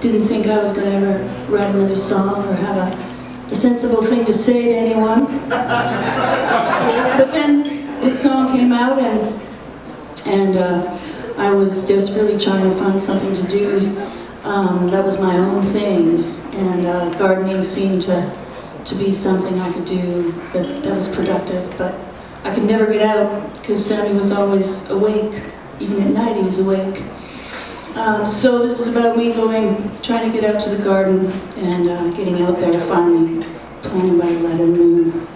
didn't think I was going to ever write another song or have a, a sensible thing to say to anyone. but then this song came out and, and uh, I was desperately trying to find something to do um, that was my own thing. And uh, gardening seemed to, to be something I could do that, that was productive. But I could never get out because Sammy was always awake. Even at night he was awake. Um, so this is about me going, trying to get out to the garden and uh, getting out there finally, playing by the light of the moon.